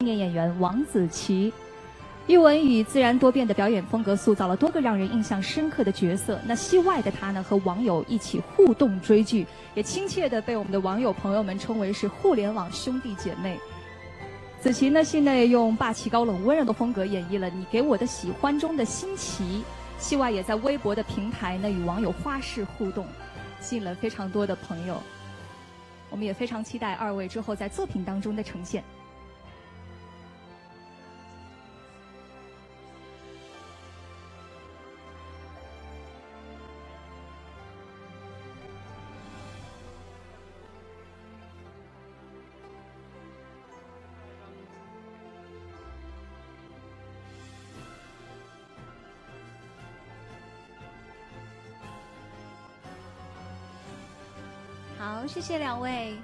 青年演员王子奇。玉文以自然多变的表演风格，塑造了多个让人印象深刻的角色。那戏外的他呢，和网友一起互动追剧，也亲切的被我们的网友朋友们称为是互联网兄弟姐妹。子琪呢，戏内用霸气高冷、温柔的风格演绎了《你给我的喜欢》中的新奇，戏外也在微博的平台呢与网友花式互动，吸引了非常多的朋友。我们也非常期待二位之后在作品当中的呈现。好，谢谢两位。